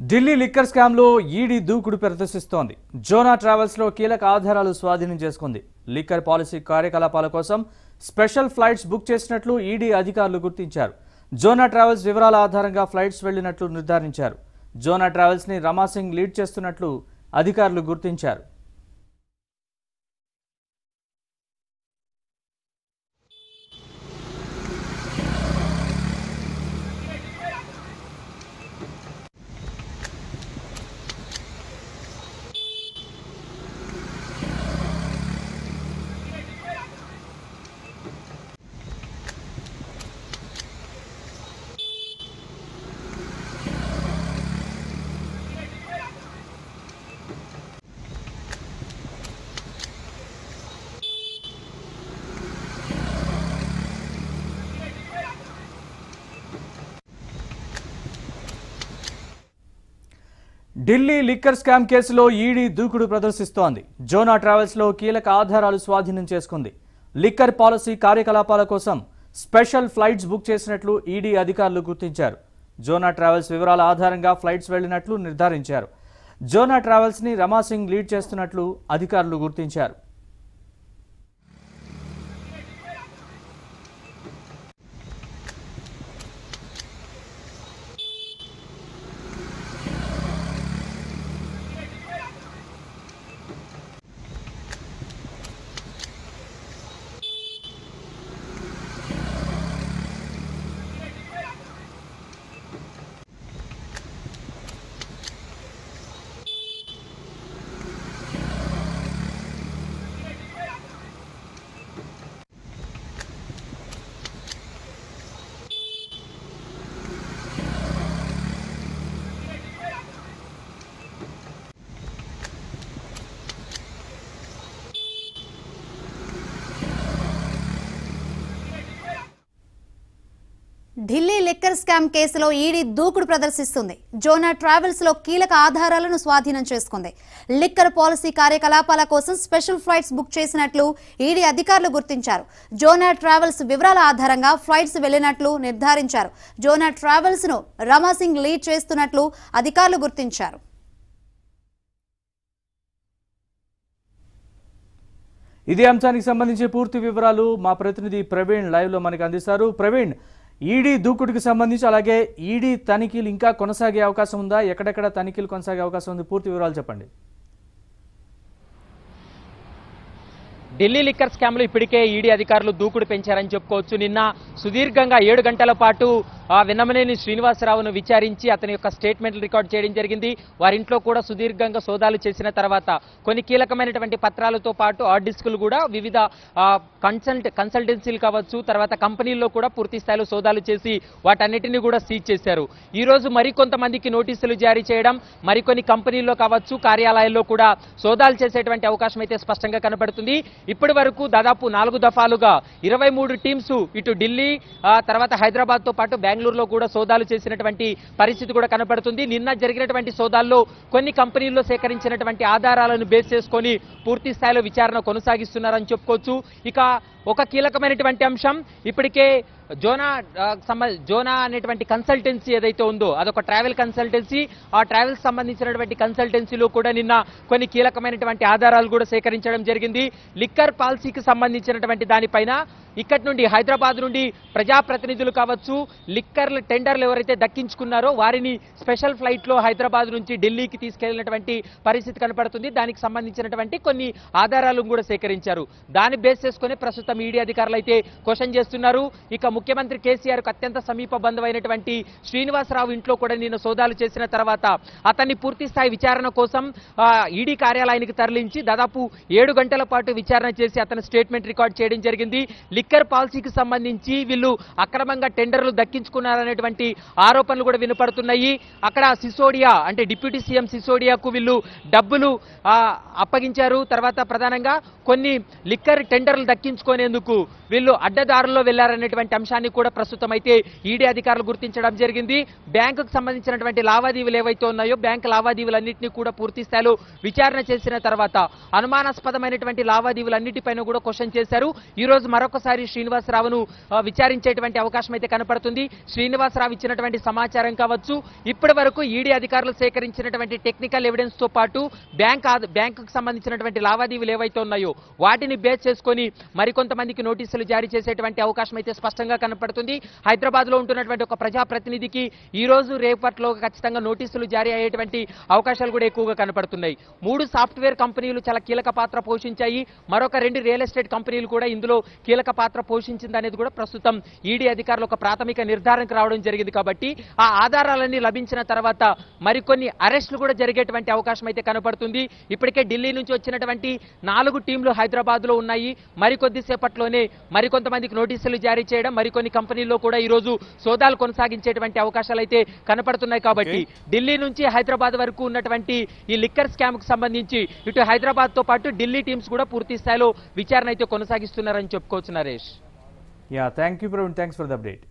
Delhi liquor స్కామ్లో ED దూకుడు ప్రదర్శిస్తోంది. జోనా ట్రావెల్స్లో కీలక ఆధారాలు స్వాధీనం చేసుకుంది. లిక్కర్ పాలసీ కార్యకలాపాల కోసం స్పెషల్ ఫ్లైట్స్ బుక్ చేసినట్లు ఈడీ అధికారులు గుర్తించారు. జోనా ట్రావెల్స్ వివరాల ఆధారంగా ఫ్లైట్స్ వెళ్ళినట్లు నిర్ధారించారు. జోనా ట్రావెల్స్ని రమాసింగ్ లీడ్ చేస్తున్నట్లు అధికారులు గుర్తించారు. ఢిల్లీ లిక్కర్ స్కామ్ కేసులో ఈడీ దూకుడు ప్రదర్శిస్తోంది. జోనా ట్రావెల్స్లో కీలక ఆధారాలు స్వాధీనం చేసుకుంది. లిక్కర్ పాలసీ కార్యకలాపాల కోసం స్పెషల్ ఫ్లైట్స్ బుక్ చేసినట్లు ఈడీ అధికారులు గుర్తించారు. జోనా ట్రావెల్స్ వివరాల ఆధారంగా ఫ్లైట్స్ వెళ్ళినట్లు నిర్ధారించారు. జోనా ట్రావెల్స్ని రమాసింగ్ లీడ్ చేస్తున్నట్లు అధికారులు గుర్తించారు. లిక్కర్ స్కామ్ కేసులో ఈడీ దూకుడు ప్రదర్శిస్తుంది. జోనా ట్రావెల్స్లో కీలక ఆధారాలను స్వాధీనం చేసుకుంది. లిక్కర్ పాలసీ కార్యకలాపాల కోసం స్పెషల్ ఫ్లైట్స్ బుక్ చేసినట్లు ఈడీ అధికారులు గుర్తించారు. జోనా ట్రావెల్స్ వివరాల ఆధారంగా ఫ్లైట్స్ వెళ్ళినట్లు నిర్ధారించారు. జోనా ట్రావెల్స్ను రమాసింగ్ లీడ్ చేస్తున్నట్లు అధికారులు గుర్తించారు. ఇదే అంశానికి సంబంధించి పూర్తి వివరాలు మా ప్రతినిధి ప్రవీణ్ లైవ్లో మనకి అందిస్తారు. ప్రవీణ్ ఈడీ దూకుడుకి సంబంధించి అలాగే ఈడీ తనిఖీలు ఇంకా కొనసాగే అవకాశం ఉందా? ఎక్కడెక్కడ తనిఖీలు కొనసాగే అవకాశం ఉంది? పూర్తి వివరాలు చెప్పండి. ఢిల్లీ లిక్కర్ స్కామ్లో ఇప్పటికే ఈడీ అధికారులు దూకుడు పెంచారని చెప్పుకోవచ్చు. నిన్న సుదీర్ఘంగా ఏడు గంటల పాటు వెన్నమనేని శ్రీనివాసరావును విచారించి అతని యొక్క స్టేట్మెంట్లు రికార్డ్ చేయడం జరిగింది. వారింట్లో కూడా సుదీర్ఘంగా సోదాలు చేసిన తర్వాత కొన్ని కీలకమైనటువంటి పత్రాలతో పాటు ఆ డిస్కులు కూడా వివిధ కన్సల్ట్ కన్సల్టెన్సీలు కావచ్చు తర్వాత కంపెనీల్లో కూడా పూర్తి స్థాయిలో సోదాలు చేసి వాటన్నిటిని కూడా సీజ్ చేశారు. ఈ రోజు మరికొంతమందికి నోటీసులు జారీ చేయడం మరికొన్ని కంపెనీల్లో కావచ్చు కార్యాలయాల్లో కూడా సోదాలు చేసేటువంటి అవకాశం అయితే స్పష్టంగా కనబడుతుంది. ఇప్పటి వరకు దాదాపు నాలుగు దఫాలుగా ఇరవై మూడు టీమ్స్ ఇటు ఢిల్లీ తర్వాత హైదరాబాద్తో పాటు బెంగళూరులో కూడా సోదాలు చేసినటువంటి పరిస్థితి కూడా కనబడుతుంది నిన్న జరిగినటువంటి సోదాల్లో కొన్ని కంపెనీల్లో సేకరించినటువంటి ఆధారాలను బేస్ చేసుకొని పూర్తి స్థాయిలో విచారణ కొనసాగిస్తున్నారని చెప్పుకోవచ్చు. ఇక ఒక కీలకమైనటువంటి అంశం. ఇప్పటికే జోనా సంబ జోనా అనేటువంటి కన్సల్టెన్సీ ఏదైతే ఉందో అదొక ట్రావెల్ కన్సల్టెన్సీ. ఆ ట్రావెల్స్ సంబంధించినటువంటి కన్సల్టెన్సీలో కూడా నిన్న కొన్ని కీలకమైనటువంటి ఆధారాలు కూడా సేకరించడం జరిగింది. లిక్కర్ పాలసీకి సంబంధించినటువంటి దానిపైన ఇక్కడి నుండి హైదరాబాద్ నుండి ప్రజాప్రతినిధులు కావచ్చు లిక్కర్ల టెండర్లు ఎవరైతే దక్కించుకున్నారో వారిని స్పెషల్ ఫ్లైట్లో హైదరాబాద్ నుంచి ఢిల్లీకి తీసుకెళ్ళినటువంటి పరిస్థితి కనపడుతుంది. దానికి సంబంధించినటువంటి కొన్ని ఆధారాలు కూడా సేకరించారు. దాన్ని బేస్ చేసుకుని ప్రస్తుతం మీడియా అధికారులు అయితే క్వశ్చన్ చేస్తున్నారు. ఇక ముఖ్యమంత్రి కేసీఆర్కు అత్యంత సమీప బంధువైనటువంటి శ్రీనివాసరావు ఇంట్లో కూడా నిన్న సోదాలు చేసిన తర్వాత అతన్ని పూర్తి స్థాయి విచారణ కోసం ఈడీ కార్యాలయానికి తరలించి దాదాపు ఏడు గంటల పాటు విచారణ చేసి అతని స్టేట్మెంట్ రికార్డ్ చేయడం జరిగింది. లిక్కర్ పాలసీకి సంబంధించి వీళ్ళు అక్రమంగా టెండర్లు దక్కించుకున్నారనేటువంటి ఆరోపణలు కూడా వినపడుతున్నాయి. అక్కడ సిసోడియా అంటే డిప్యూటీ సీఎం సిసోడియాకు వీళ్ళు డబ్బులు అప్పగించారు. తర్వాత ప్రధానంగా కొన్ని లిక్కర్ టెండర్లు దక్కించుకునే చేసేందుకు వీళ్ళు అడ్డదారుల్లో వెళ్ళారనేటువంటి అంశాన్ని కూడా ప్రస్తుతం అయితే ఈడీ అధికారులు గుర్తించడం జరిగింది. బ్యాంకుకు సంబంధించినటువంటి లావాదేవీలు ఏవైతే ఉన్నాయో బ్యాంకు లావాదేవీలన్నింటినీ కూడా పూర్తి స్థాయిలో విచారణ చేసిన తర్వాత అనుమానాస్పదమైనటువంటి లావాదేవీలన్నిటిపైన కూడా క్వశ్చన్ చేశారు. ఈ రోజు మరొకసారి శ్రీనివాసరావును విచారించేటువంటి అవకాశం అయితే కనపడుతుంది. శ్రీనివాసరావు ఇచ్చినటువంటి సమాచారం కావచ్చు. ఇప్పటి వరకు ఈడీ అధికారులు సేకరించినటువంటి టెక్నికల్ ఎవిడెన్స్తో పాటు బ్యాంక్ బ్యాంకుకు సంబంధించినటువంటి లావాదేవీలు ఏవైతే ఉన్నాయో వాటిని బేస్ చేసుకొని మరికొంత కొంతమందికి నోటీసులు జారీ చేసేటువంటి అవకాశం అయితే స్పష్టంగా కనపడుతుంది. హైదరాబాద్లో ఉంటున్నటువంటి ఒక ప్రజాప్రతినిధికి ఈ రోజు రేపట్లో ఖచ్చితంగా నోటీసులు జారీ అయ్యేటువంటి అవకాశాలు కూడా ఎక్కువగా కనపడుతున్నాయి. మూడు సాఫ్ట్వేర్ కంపెనీలు చాలా కీలక పాత్ర పోషించాయి. మరొక రెండు రియల్ ఎస్టేట్ కంపెనీలు కూడా ఇందులో కీలక పాత్ర పోషించింది అనేది కూడా ప్రస్తుతం ఈడీ అధికారులు ఒక ప్రాథమిక నిర్ధారణకు రావడం జరిగింది కాబట్టి ఆ ఆధారాలన్నీ లభించిన తర్వాత మరికొన్ని అరెస్టులు కూడా జరిగేటువంటి అవకాశం అయితే కనపడుతుంది. ఇప్పటికే ఢిల్లీ నుంచి వచ్చినటువంటి నాలుగు టీంలు హైదరాబాద్లో ఉన్నాయి. మరికొద్ది సేపట్లోనే మరికొంతమందికి నోటీసులు జారీ చేయడం మరికొన్ని కంపెనీల్లో కూడా ఈ రోజు సోదాలు కొనసాగించేటువంటి అవకాశాలు అయితే కనపడుతున్నాయి కాబట్టి ఢిల్లీ నుంచి హైదరాబాద్ వరకు ఉన్నటువంటి ఈ లిక్కర్ స్కామ్కు సంబంధించి ఇటు హైదరాబాద్తో పాటు ఢిల్లీ టీమ్స్ కూడా పూర్తి స్థాయిలో విచారణ అయితే కొనసాగిస్తున్నారని చెప్పుకోవచ్చు Naresh. Yeah thank you Praveen. Thanks for the update.